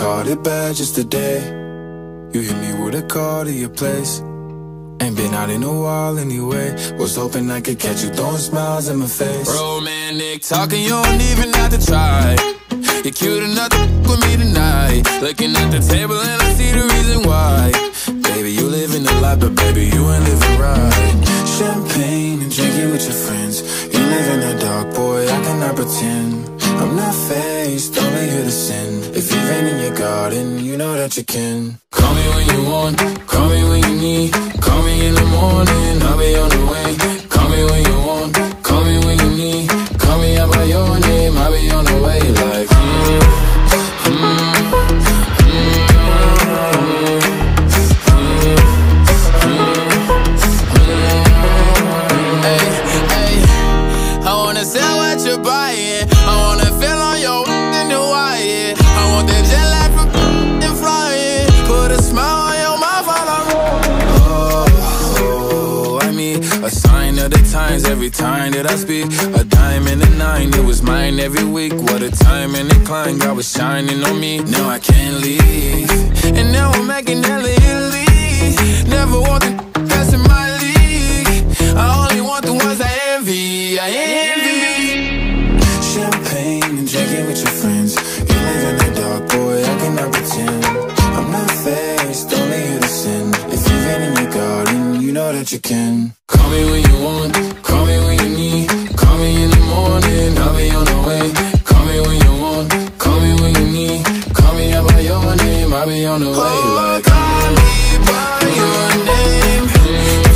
caught it bad just today. You hit me with a call to your place. Ain't been out in a while anyway. Was hoping I could catch you throwing smiles in my face. Romantic talking, you don't even have to try. You're cute enough to with me tonight. Looking at the table and I see the reason why. Baby, you living the life, but baby, you ain't living right. Champagne and drinking with your friends. You live in the dark, boy, I cannot pretend. I'm not faced, only here to sin. Know that you can. Call me when you want, call me when you need. Call me in the morning, I'll be on the way. Call me when you want, call me when you need. Call me out by your name, I'll be on the way. Like, mm, mm, mm, Ay, ay. I wanna sell what you're buying. I wanna feel on your times every time that I speak. A diamond and a nine, it was mine every week. What a time and decline, God was shining on me. Now I can't leave. And now I'm making hella that you can. Call me when you want, call me when you need. Call me in the morning, I'll be on the way. Call me when you want, call me when you need. Call me out by your name, I'll be on the way. Like, call me by your name.